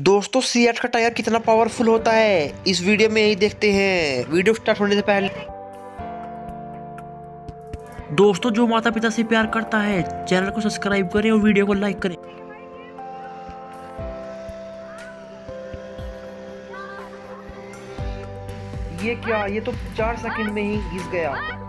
दोस्तों सी का टायर कितना पावरफुल होता है? इस वीडियो में यही देखते हैं। वीडियो स्टार्ट होने से पहले। दोस्तों, जो माता पिता से प्यार करता है चैनल को सब्सक्राइब करें और वीडियो को लाइक करें। ये क्या? ये तो चार सेकंड में ही घिस गया।